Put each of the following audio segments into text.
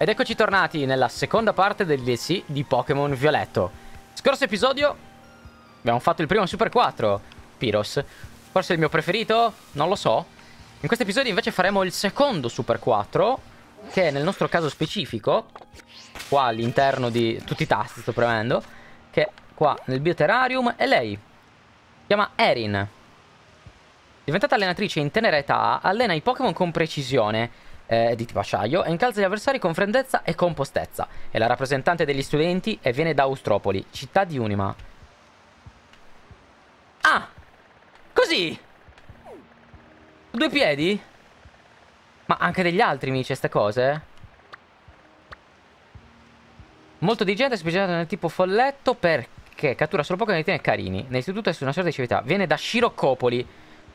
Ed eccoci tornati nella seconda parte del DLC di Pokémon Violetto. Scorso episodio abbiamo fatto il primo Super 4, Pyros. Forse il mio preferito? Non lo so. In questo episodio invece faremo il secondo Super 4, che nel nostro caso specifico, qua all'interno di tutti i tasti sto premendo, che qua nel Bioterrarium è lei. Si chiama Erin. Diventata allenatrice in tenera età, allena i Pokémon con precisione eh, di tipo acciaio e incalza gli avversari con freddezza e compostezza. È la rappresentante degli studenti e viene da Austropoli, città di Unima. Ah! Così! Due piedi? Ma anche degli altri mi dice queste cose? Molto dirigente specializzato nel tipo folletto perché cattura solo Pokémon e tiene carini. Nell'istituto è su una sorta di civiltà. Viene da Sciroccopoli.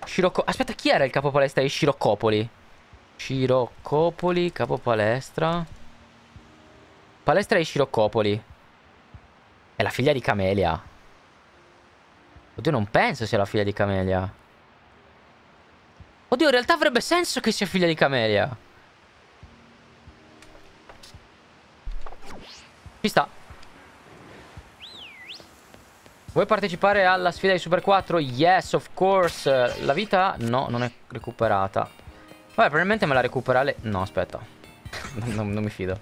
Scirocco... Aspetta, chi era il capo palestra di Sciroccopoli? Sciroccopoli, capo palestra. Palestra di Sciroccopoli. È la figlia di Camelia. Oddio, non penso sia la figlia di Camelia. Oddio, in realtà avrebbe senso che sia figlia di Camelia. Ci sta. Vuoi partecipare alla sfida di Super 4? Yes, of course. La vita? No, non è recuperata. Vabbè, probabilmente me la recupera le... No, aspetta. non, non, mi fido.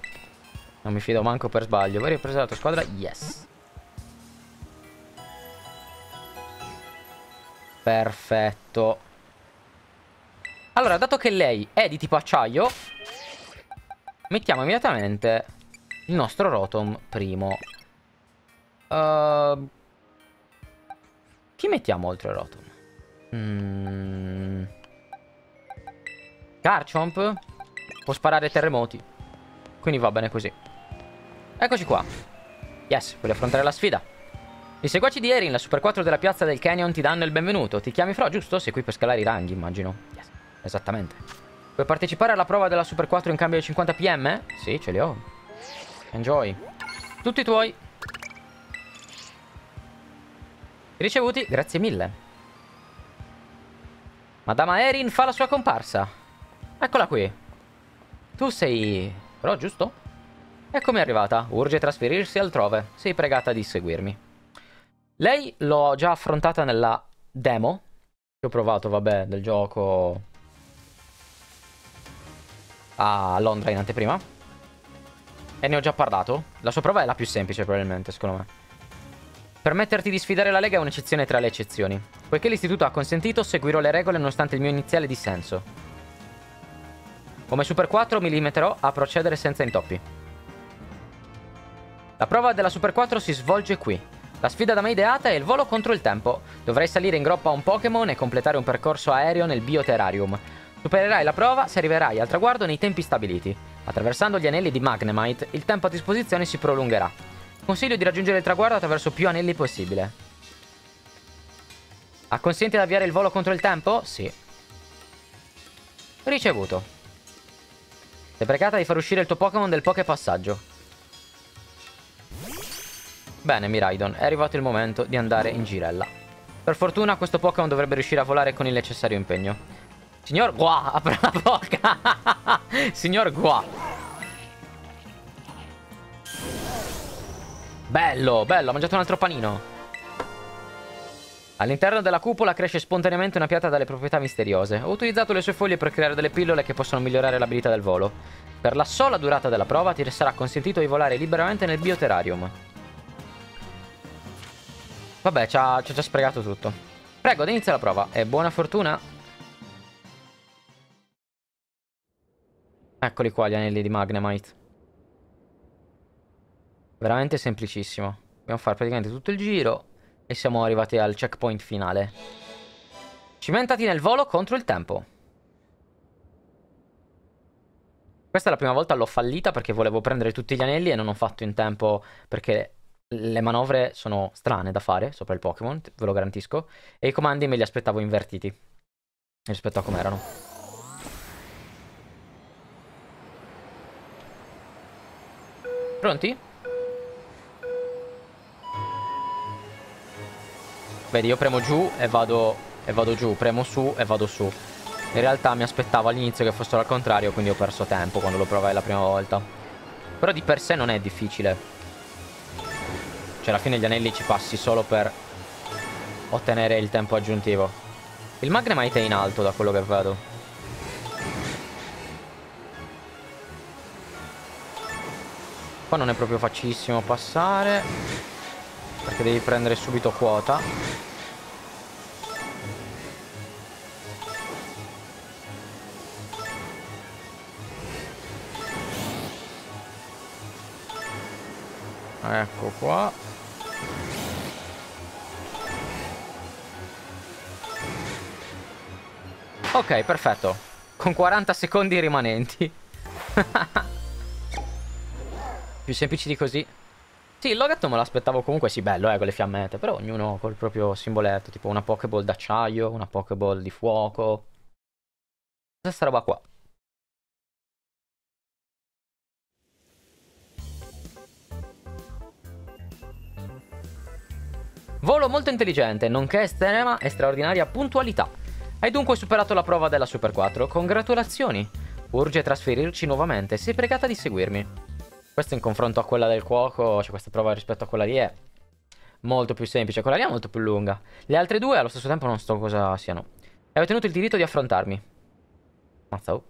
Non mi fido manco per sbaglio. Vuoi ripresa la tua squadra? Yes. Perfetto. Allora, dato che lei è di tipo acciaio, mettiamo immediatamente il nostro Rotom primo. Uh, chi mettiamo oltre Rotom? Mmm... Garchomp può sparare terremoti. Quindi va bene così. Eccoci qua. Yes, puoi affrontare la sfida. I seguaci di Erin, la Super 4 della piazza del Canyon, ti danno il benvenuto. Ti chiami Fro, giusto? Sei qui per scalare i ranghi, immagino. Yes, esattamente. Puoi partecipare alla prova della Super 4 in cambio di 50 PM? Sì, ce li ho. Enjoy. Tutti tuoi. Ricevuti, grazie mille. Madama Erin fa la sua comparsa. Eccola qui. Tu sei... Però, giusto? Eccomi arrivata. Urge trasferirsi altrove. Sei pregata di seguirmi. Lei l'ho già affrontata nella demo. Che ho provato, vabbè, del gioco... A Londra in anteprima. E ne ho già parlato. La sua prova è la più semplice, probabilmente, secondo me. Permetterti di sfidare la Lega è un'eccezione tra le eccezioni. Poiché l'istituto ha consentito, seguirò le regole nonostante il mio iniziale dissenso. Come Super 4 mi limiterò a procedere senza intoppi. La prova della Super 4 si svolge qui. La sfida da me ideata è il volo contro il tempo. Dovrai salire in groppa a un Pokémon e completare un percorso aereo nel Bioterrarium. Supererai la prova se arriverai al traguardo nei tempi stabiliti. Attraversando gli anelli di Magnemite, il tempo a disposizione si prolungherà. Consiglio di raggiungere il traguardo attraverso più anelli possibile. Acconsenti ad avviare il volo contro il tempo? Sì. Ricevuto. Sei pregata di far uscire il tuo Pokémon del Poképassaggio. Bene, Miraidon, è arrivato il momento di andare in girella. Per fortuna questo Pokémon dovrebbe riuscire a volare con il necessario impegno. Signor Gua, apre la bocca! Signor Gua! Bello, bello, ha mangiato un altro panino. All'interno della cupola cresce spontaneamente una pianta dalle proprietà misteriose. Ho utilizzato le sue foglie per creare delle pillole che possono migliorare l'abilità del volo. Per la sola durata della prova ti sarà consentito di volare liberamente nel bioterrarium. Vabbè, ci ha, ci ha già sprecato tutto. Prego, inizia la prova e buona fortuna. Eccoli qua gli anelli di Magnemite. Veramente semplicissimo. Dobbiamo fare praticamente tutto il giro. E siamo arrivati al checkpoint finale. Cimentati nel volo contro il tempo. Questa è la prima volta l'ho fallita perché volevo prendere tutti gli anelli e non ho fatto in tempo perché le manovre sono strane da fare sopra il Pokémon, ve lo garantisco. E i comandi me li aspettavo invertiti rispetto a come erano. Pronti? Vedi, io premo giù e vado, e vado giù, premo su e vado su. In realtà mi aspettavo all'inizio che fossero al contrario, quindi ho perso tempo quando lo provai la prima volta. Però di per sé non è difficile. Cioè alla fine gli anelli ci passi solo per ottenere il tempo aggiuntivo. Il Magnemite è in alto da quello che vedo. Qua non è proprio facilissimo passare. Perché devi prendere subito quota. Ecco qua. Ok, perfetto. Con 40 secondi rimanenti. Più semplici di così. Sì, il loghetto me l'aspettavo comunque sì bello, eh, con le fiammette. Però ognuno col proprio simboletto. Tipo una Pokéball d'acciaio, una Pokéball di fuoco. Questa roba qua. Volo molto intelligente, nonché estrema e straordinaria puntualità. Hai dunque superato la prova della Super 4. Congratulazioni! Urge trasferirci nuovamente. Sei pregata di seguirmi. Questo in confronto a quella del cuoco, cioè questa prova rispetto a quella lì è molto più semplice. Quella lì è molto più lunga. Le altre due allo stesso tempo non so cosa siano. Hai ottenuto il diritto di affrontarmi. Mazza. Oh.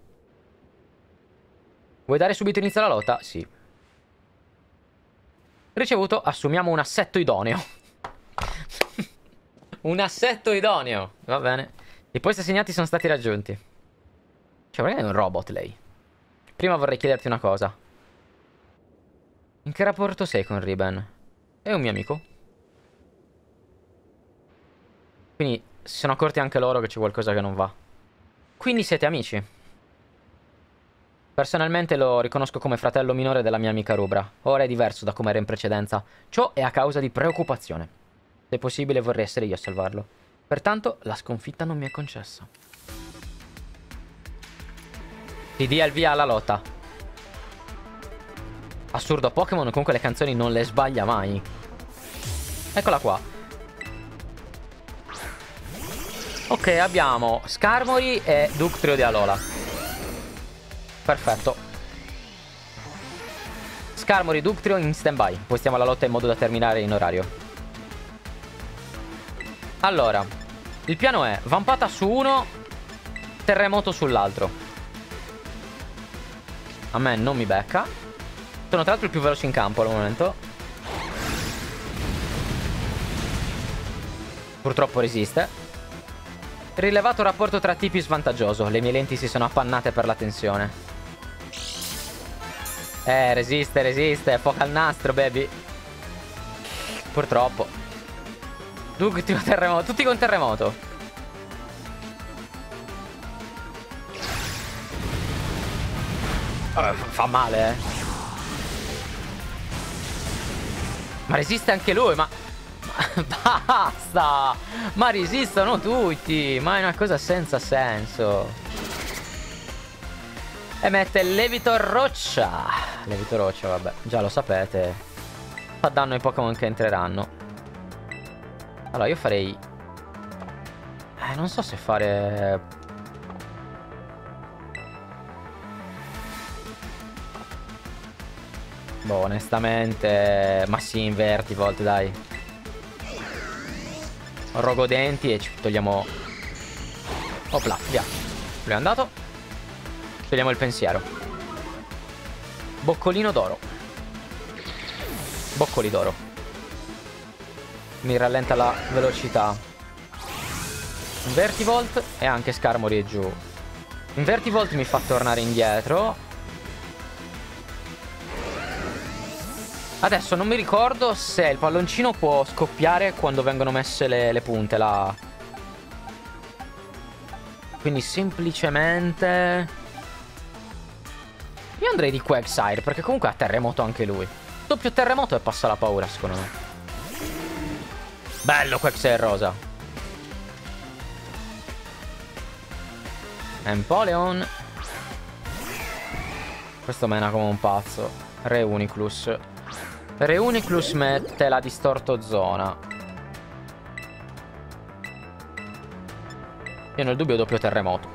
Vuoi dare subito inizio alla lotta? Sì. Ricevuto, assumiamo un assetto idoneo. Un assetto idoneo. Va bene. I posti assegnati sono stati raggiunti. Cioè, perché è un robot lei? Prima vorrei chiederti una cosa. In che rapporto sei con Riben? È un mio amico. Quindi si sono accorti anche loro che c'è qualcosa che non va. Quindi siete amici. Personalmente lo riconosco come fratello minore della mia amica Rubra. Ora è diverso da come era in precedenza. Ciò è a causa di preoccupazione. Se possibile vorrei essere io a salvarlo. Pertanto la sconfitta non mi è concessa. Ti dia il via alla lotta. Assurdo, Pokémon comunque le canzoni non le sbaglia mai. Eccola qua. Ok, abbiamo Skarmory e Ductrio di Alola. Perfetto. Skarmory, Ductrio in stand-by. Postiamo la lotta in modo da terminare in orario. Allora, il piano è vampata su uno, terremoto sull'altro. A me non mi becca. Sono tra l'altro il più veloce in campo al momento. Purtroppo resiste. Rilevato rapporto tra tipi svantaggioso. Le mie lenti si sono appannate per la tensione. Eh, resiste, resiste. Foca al nastro, baby. Purtroppo. Tutti con terremoto. Tutti con terremoto. Uh, fa male, eh. Ma resiste anche lui, ma... Basta! Ma resistono tutti! Ma è una cosa senza senso. E mette Levito Roccia. Levito Roccia, vabbè. Già lo sapete. Fa danno ai Pokémon che entreranno. Allora io farei... Eh, non so se fare... Boh, onestamente... Ma sì, inverti volte, dai. Rogodenti e ci togliamo... Opla, via. Lui è andato. Togliamo il pensiero. Boccolino d'oro. Boccoli d'oro mi rallenta la velocità. Invertivolt e anche Scarmory è giù. Invertivolt mi fa tornare indietro. Adesso non mi ricordo se il palloncino può scoppiare quando vengono messe le, le punte là. Quindi semplicemente... Io andrei di Quagsire perché comunque ha terremoto anche lui. Doppio terremoto e passa la paura secondo me. Bello Quaxair rosa. Empoleon. Questo mena come un pazzo. Reuniclus. Reuniclus mette la distorto zona. Io nel dubbio doppio terremoto.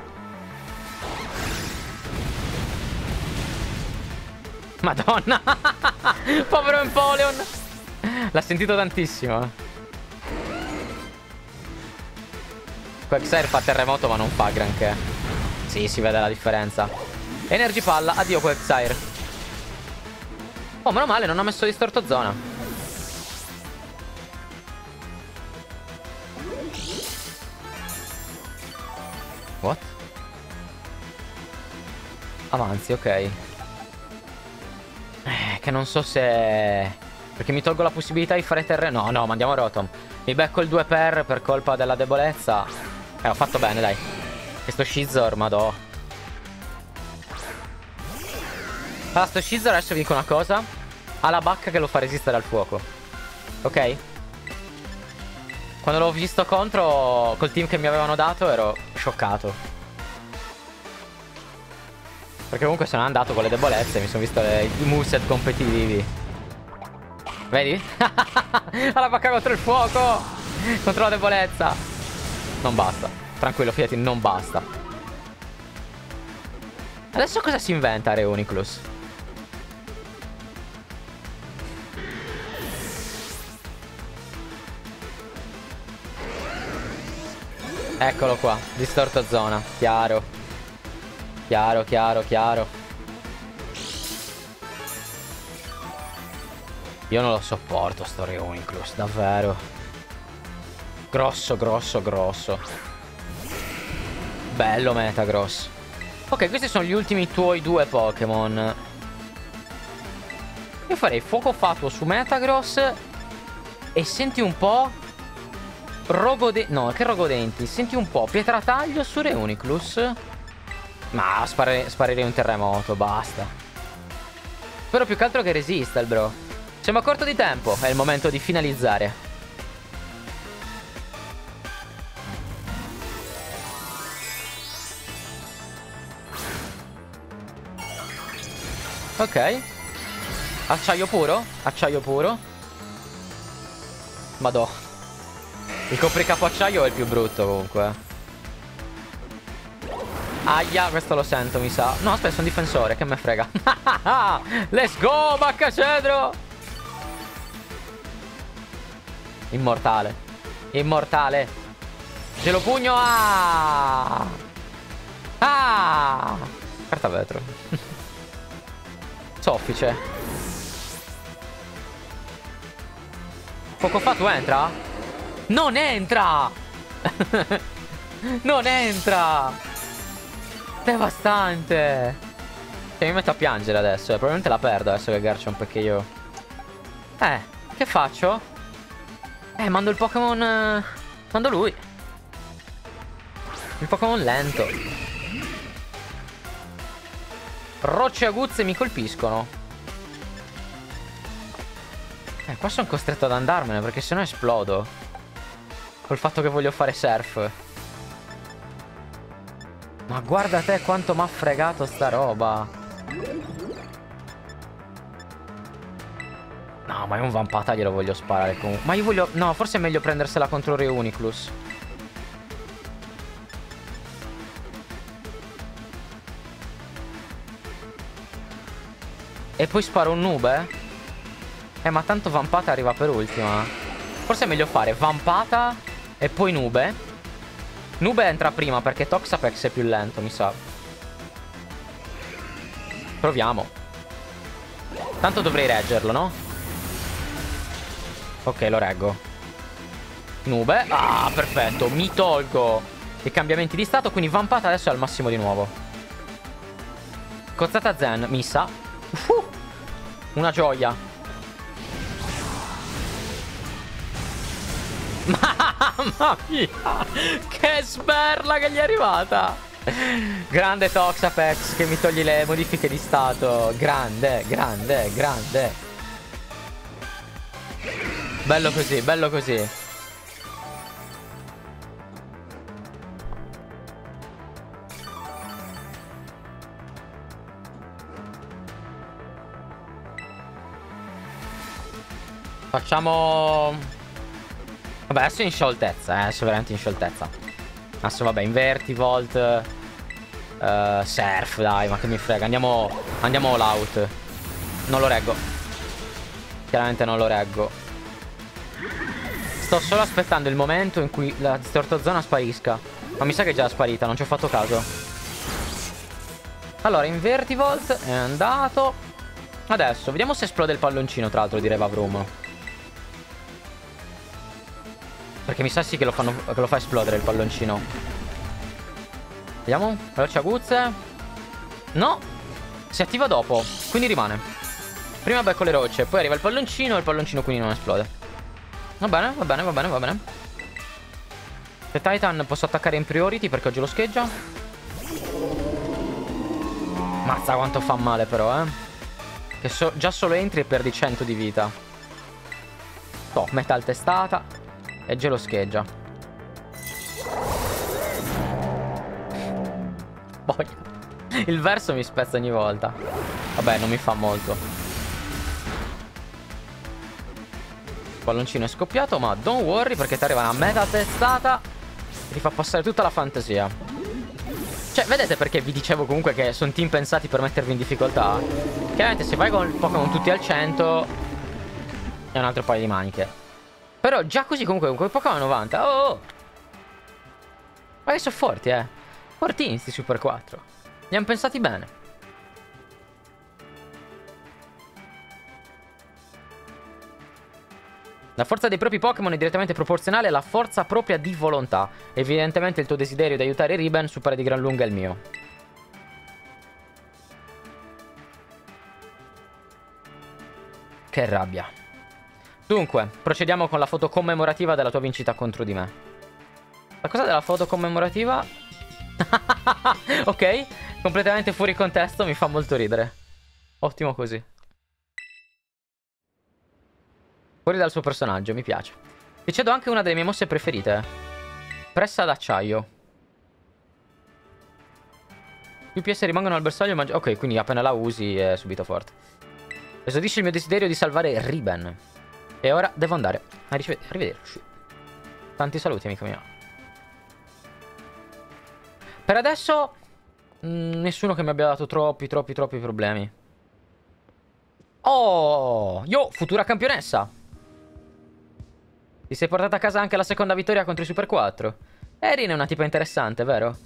Madonna. Povero Empoleon. L'ha sentito tantissimo. Quagsire fa terremoto ma non fa granché. Sì, si vede la differenza. Energy palla. Addio Quagsire. Oh, meno male, non ha messo distorto zona. What? Avanzi, ok. Eh, che non so se... Perché mi tolgo la possibilità di fare terreno. No, no, mandiamo Rotom. Mi becco il 2 per per colpa della debolezza. Eh, ho fatto bene, dai. Questo Shizor, madò. Allora, sto Shizor adesso vi dico una cosa. Ha la bacca che lo fa resistere al fuoco. Ok? Quando l'ho visto contro, col team che mi avevano dato, ero scioccato. Perché comunque sono andato con le debolezze mi sono visto le, i moveset competitivi. Vedi? ha la bacca contro il fuoco! Contro la debolezza. Non basta. Tranquillo, fidati, non basta. Adesso cosa si inventa Reuniclus? Eccolo qua, distorto zona, chiaro. Chiaro, chiaro, chiaro. Io non lo sopporto sto Reuniclus, davvero. Grosso, grosso, grosso. Bello Metagross. Ok, questi sono gli ultimi tuoi due Pokémon. Io farei fuoco fatuo su Metagross. E senti un po'... Rogodenti... No, che Rogodenti? Senti un po' Pietrataglio su Reuniclus. Ma spare... sparerei un terremoto, basta. Spero più che altro che resista il bro. Siamo a corto di tempo, è il momento di finalizzare. Ok. Acciaio puro? Acciaio puro. Madò. Il copricapo acciaio è il più brutto comunque. Aia, questo lo sento, mi sa. No, aspetta, sono difensore, che me frega. Let's go, Baccacedro! Immortale. Immortale. Gelo pugno. Ah! Ah! Carta vetro. Soffice. Poco fa tu entra? Non entra! non entra! Devastante! Cioè, mi metto a piangere adesso. Eh. Probabilmente la perdo adesso che Garchomp perché io... Eh, che faccio? Eh, mando il Pokémon... Eh, mando lui. Il Pokémon lento. Rocce aguzze mi colpiscono. Eh, qua sono costretto ad andarmene perché sennò esplodo. Col fatto che voglio fare surf. Ma guarda te quanto mi ha fregato sta roba. No, ma è un vampata glielo voglio sparare comunque. Ma io voglio... No, forse è meglio prendersela contro Reuniclus. E poi sparo un nube? Eh, ma tanto vampata arriva per ultima. Forse è meglio fare vampata e poi nube. Nube entra prima perché Toxapex è più lento, mi sa. Proviamo. Tanto dovrei reggerlo, no? Ok, lo reggo. Nube. Ah, perfetto. Mi tolgo i cambiamenti di stato, quindi vampata adesso è al massimo di nuovo. Cozzata Zen, missa. Uh, una gioia. Mamma mia! Che sberla che gli è arrivata! Grande Toxapex che mi toglie le modifiche di stato. Grande, grande, grande. Bello così, bello così. Facciamo... Vabbè, adesso è in scioltezza, eh. Adesso è veramente in scioltezza. Adesso, vabbè, inverti, volt... Uh, surf, dai, ma che mi frega. Andiamo, andiamo all out. non lo reggo. Chiaramente non lo reggo. Sto solo aspettando il momento in cui la distorta zona sparisca. Ma mi sa che è già sparita, non ci ho fatto caso. Allora, Invertivolt è andato. Adesso, vediamo se esplode il palloncino, tra l'altro, di Revavrum. Perché mi sa sì che lo, fanno, che lo fa esplodere il palloncino. Vediamo. Veloce aguzze. No. Si attiva dopo. Quindi rimane. Prima becco le rocce. Poi arriva il palloncino. E il palloncino quindi non esplode. Va bene, va bene, va bene, va bene. Se Titan posso attaccare in priority perché oggi lo scheggia. Mazza quanto fa male però, eh. Che so già solo entri e perdi 100 di vita. Toh, metal testata. E gelo scheggia. Boia. Il verso mi spezza ogni volta. Vabbè, non mi fa molto. Palloncino è scoppiato, ma don't worry perché ti arriva una meta testata ti fa passare tutta la fantasia. Cioè, vedete perché vi dicevo comunque che sono team pensati per mettervi in difficoltà? Chiaramente se vai con Pokémon tutti al 100 è un altro paio di maniche. Però già così comunque con quei Pokémon 90. Oh, oh. Ma che sono forti, eh. Fortini sti Super 4. Li hanno pensati bene. La forza dei propri Pokémon è direttamente proporzionale alla forza propria di volontà. Evidentemente il tuo desiderio di aiutare Riben supera di gran lunga il mio. Che rabbia. Dunque, procediamo con la foto commemorativa della tua vincita contro di me. La cosa della foto commemorativa? ok, completamente fuori contesto, mi fa molto ridere. Ottimo così. Fuori dal suo personaggio, mi piace. Ti cedo anche una delle mie mosse preferite. Pressa d'acciaio. Più PS rimangono al bersaglio, ma... Ok, quindi appena la usi è subito forte. Esodisce il mio desiderio di salvare Riben. E ora devo andare. Arrivederci. Tanti saluti, amico mio. Per adesso... Mh, mm, nessuno che mi abbia dato troppi, troppi, troppi problemi. Oh! Yo, futura campionessa! Ti sei portata a casa anche la seconda vittoria contro i Super 4. Erin è una tipa interessante, vero?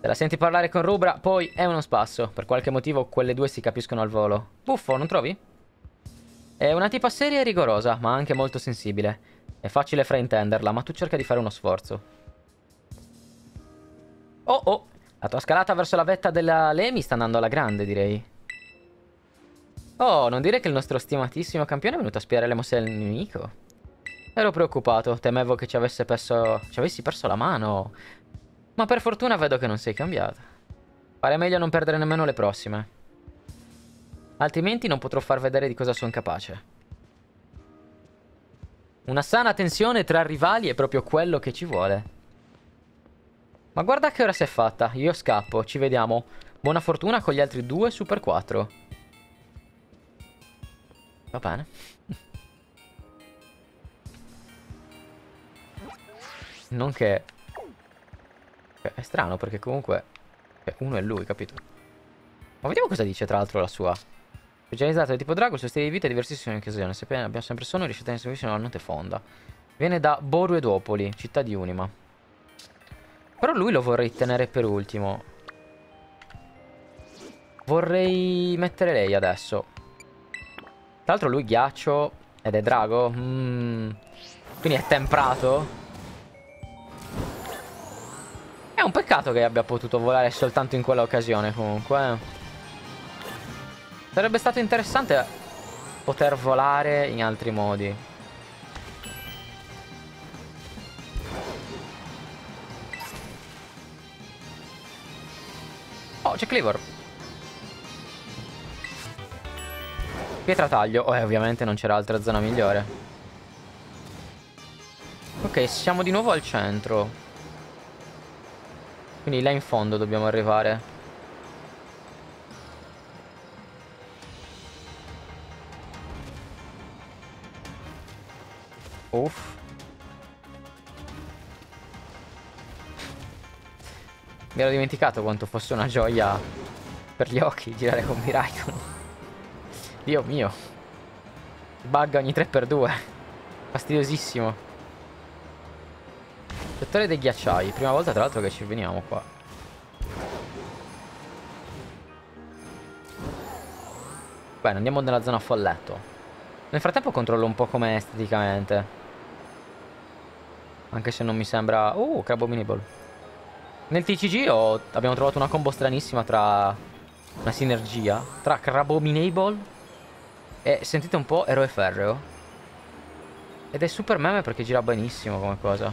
Se la senti parlare con Rubra, poi è uno spasso. Per qualche motivo quelle due si capiscono al volo. Buffo, non trovi? È una tipa seria e rigorosa, ma anche molto sensibile. È facile fraintenderla, ma tu cerca di fare uno sforzo. Oh oh, la tua scalata verso la vetta della Lemi sta andando alla grande, direi. Oh, non dire che il nostro stimatissimo campione è venuto a spiare le mosse del nemico. Ero preoccupato, temevo che ci, perso... ci avessi perso la mano. Ma per fortuna vedo che non sei cambiata. Pare meglio non perdere nemmeno le prossime. Altrimenti non potrò far vedere di cosa sono capace. Una sana tensione tra rivali è proprio quello che ci vuole. Ma guarda che ora si è fatta. Io scappo. Ci vediamo. Buona fortuna con gli altri due Super 4. Va bene. Non che... Cioè, è strano perché comunque... Cioè, uno è lui, capito? Ma vediamo cosa dice tra l'altro la sua. Specializzato di tipo drago, il suo stile di vita è diversissimo in occasione. Sebbene abbiamo sempre sonno, riesce a vicino alla notte fonda. Viene da Boruedopoli, città di Unima. Però lui lo vorrei tenere per ultimo. Vorrei mettere lei adesso. Tra l'altro lui ghiaccio ed è drago. Mm. Quindi è temprato. È un peccato che abbia potuto volare soltanto in quella occasione comunque. Eh. Sarebbe stato interessante poter volare in altri modi. Oh, c'è Cleaver. Pietra taglio. Oh, e ovviamente non c'era altra zona migliore. Ok, siamo di nuovo al centro. Quindi là in fondo dobbiamo arrivare. Uff. Mi ero dimenticato quanto fosse una gioia per gli occhi girare con Miraikon. Dio mio. Bug ogni 3x2. Fastidiosissimo. Settore dei ghiacciai. Prima volta tra l'altro che ci veniamo qua. Bene, andiamo nella zona folletto. Nel frattempo controllo un po' com'è esteticamente. Anche se non mi sembra... Uh, Crabo Miniball. Nel TCG ho... abbiamo trovato una combo stranissima tra... Una sinergia tra Crabominable e sentite un po' Eroe Ferreo. Ed è super meme perché gira benissimo come cosa.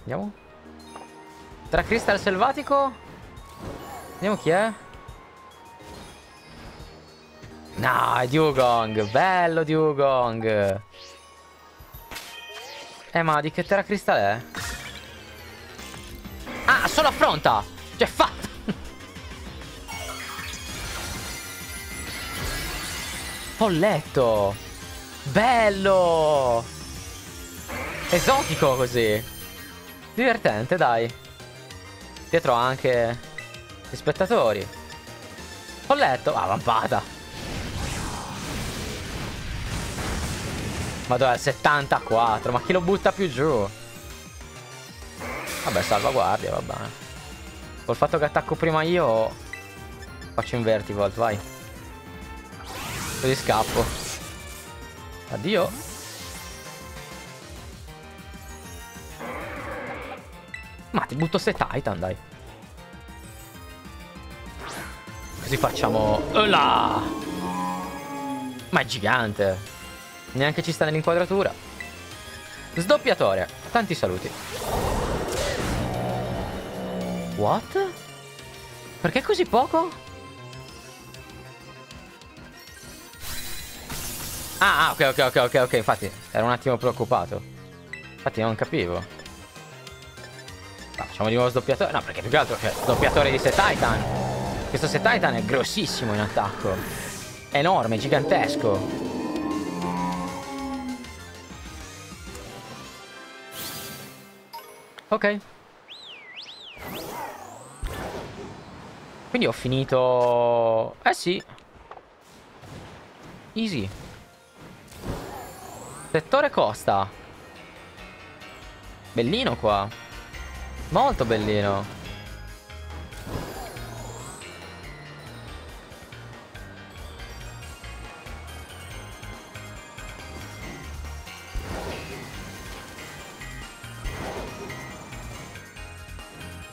Andiamo. Tra Crystal Selvatico. Vediamo chi è. No, è Dugong. Bello Dugong. Eh, ma di che terra cristal è? Ah, solo affronta! Cioè, fatto! Folletto! Bello! Esotico così! Divertente, dai. Dietro anche gli spettatori. Folletto! Ah, vampata! Madonna, 74. Ma chi lo butta più giù? Vabbè, salvaguardia, va bene. Col fatto che attacco prima io... Faccio in vertivolt, vai. Così scappo. Addio. Ma ti butto se Titan, dai. Così facciamo... Là! Ma è gigante. Neanche ci sta nell'inquadratura. Sdoppiatore. Tanti saluti. What? Perché così poco? Ah, ah, ok, ok, ok, ok, ok. Infatti, ero un attimo preoccupato. Infatti non capivo. Ah, facciamo di nuovo sdoppiatore. No, perché più che altro c'è sdoppiatore di Set Titan. Questo Set Titan è grossissimo in attacco. È enorme, gigantesco. Ok. Quindi ho finito... Eh sì. Easy. Settore costa. Bellino qua. Molto bellino.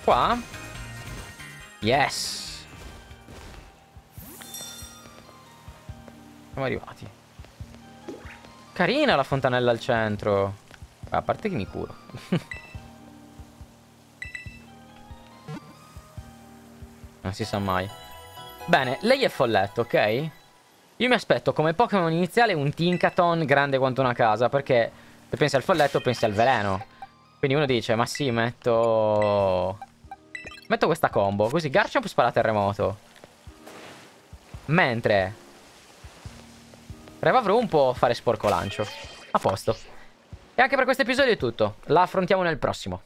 Qua? Yes! Siamo arrivati. Carina la fontanella al centro. A parte che mi curo. non si sa mai. Bene, lei è folletto, ok? Io mi aspetto come Pokémon iniziale un Tinkaton grande quanto una casa, perché se pensi al folletto pensi al veleno. Quindi uno dice, ma sì, metto... Metto questa combo, così Garchomp spara terremoto. Mentre Revavroom può fare sporco lancio. A posto. E anche per questo episodio è tutto. La affrontiamo nel prossimo.